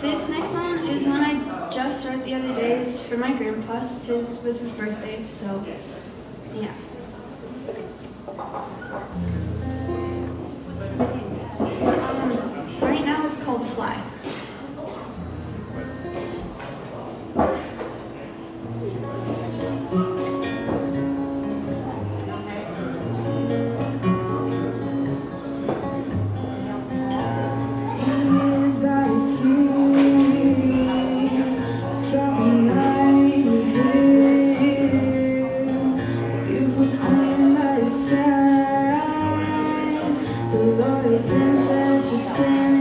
This next one is one I just wrote the other day. It's for my grandpa. His was his birthday, so yeah. Um, right now it's called Fly. Stand.